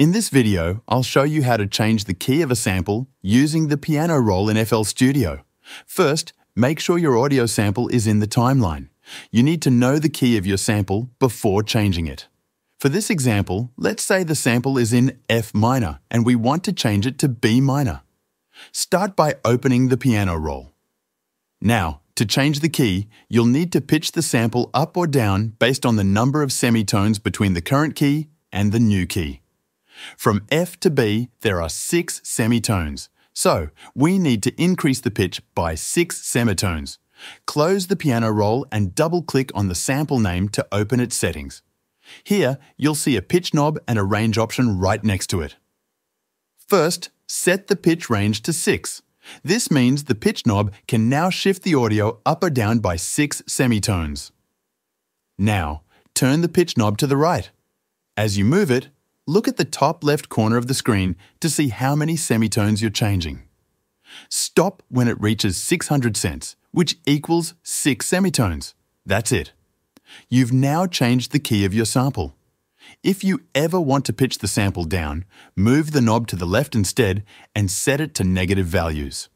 In this video, I'll show you how to change the key of a sample using the piano roll in FL Studio. First, make sure your audio sample is in the timeline. You need to know the key of your sample before changing it. For this example, let's say the sample is in F minor and we want to change it to B minor. Start by opening the piano roll. Now, to change the key, you'll need to pitch the sample up or down based on the number of semitones between the current key and the new key. From F to B, there are six semitones, so we need to increase the pitch by six semitones. Close the piano roll and double-click on the sample name to open its settings. Here, you'll see a pitch knob and a range option right next to it. First, set the pitch range to 6. This means the pitch knob can now shift the audio up or down by 6 semitones. Now, turn the pitch knob to the right. As you move it, look at the top left corner of the screen to see how many semitones you're changing. Stop when it reaches 600 cents, which equals 6 semitones. That's it. You've now changed the key of your sample. If you ever want to pitch the sample down, move the knob to the left instead and set it to negative values.